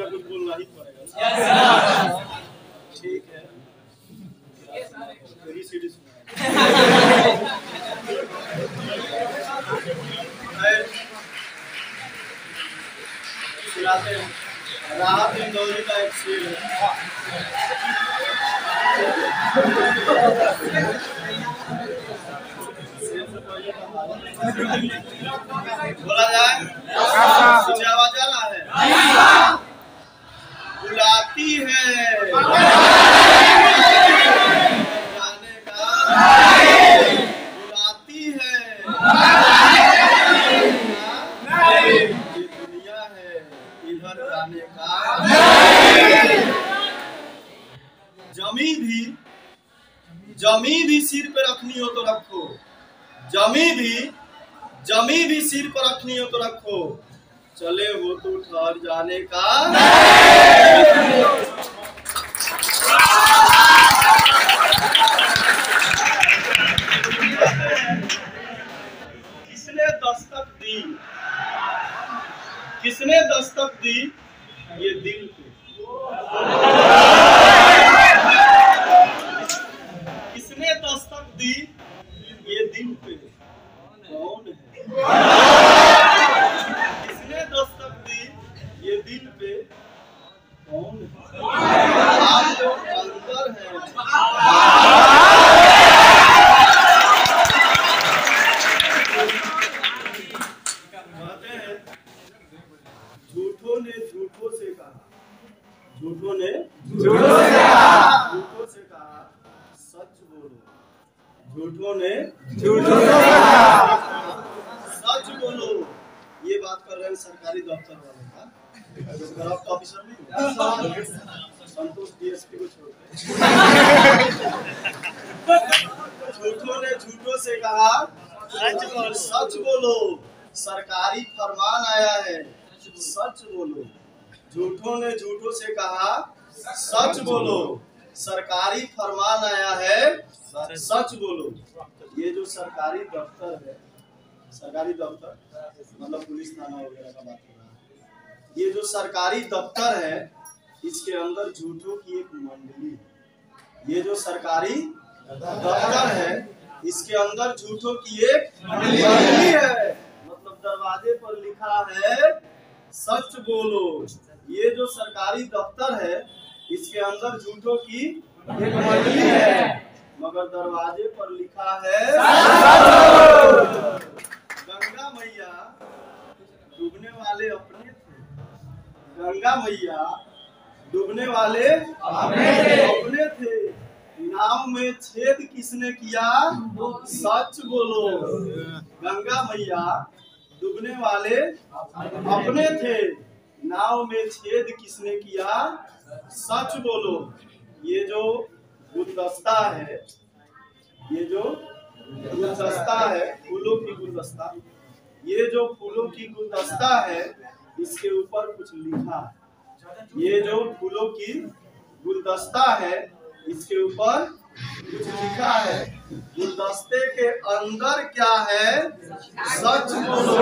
का कुछ बोलना ही पड़ेगा। ठीक है। यही सुनाते राहत इंदौरी का एक शेर बोला जाए। जाने का जमी भी जमी भी सिर पे रखनी हो तो रखो। जमी भी जमी भी सिर पर रखनी हो तो रखो। चले हो तो ठहर जाने का। किसने दस्तक दी? किसने दस्तक दी? ये दिल पे किसने दस्तक दी ये दिल पे कौन है किसने दस्तक दी ये दिल पे कौन है आप जो अंदर है कहते हैं झूठों ने झूठों से कहा झूठों ने झूठों से कहा। झूठों से कहा। सच बोलो। झूठों ने झूठों से कहा। सच बोलो। ये बात कर रहे हैं सरकारी दफ्तर वाले का। जो करप्ट ऑफिसर नहीं संतोष डीएसपी को छोड़ झूठों ने झूठों से कहा। सच बोलो। सच बोलो। सरकारी फरमान आया है। सच बोलो। झूठों ने झूठों से कहा, सच बोलो। सरकारी फरमान आया है, सच बोलो। ये जो सरकारी दफ्तर है, सरकारी दफ्तर मतलब पुलिस थाना वगैरह का बात कर रहा है। ये जो सरकारी दफ्तर है, इसके अंदर झूठों की एक मंडली है। ये जो सरकारी दफ्तर है, इसके अंदर झूठों की एक मंडली है। मतलब दरवाजे पर लिखा है, सच बोलो। ये जो सरकारी दफ्तर है, इसके अंदर झूठों की एक मंडली है। मगर दरवाजे पर लिखा है, गंगा मैया डूबने वाले अपने थे। गंगा मैया डूबने वाले अपने थे। नाव में छेद किसने किया? सच बोलो। गंगा मैया डूबने वाले अपने थे। नाव में छेद किसने किया? सच बोलो। ये जो गुलदस्ता है, ये जो गुलदस्ता है, फूलों की गुलदस्ता, ये जो फूलों की गुलदस्ता है, इसके ऊपर कुछ लिखा ये जो फूलों की गुलदस्ता है, इसके ऊपर कुछ लिखा है। गुलदस्ते के अंदर क्या है? सच बोलो।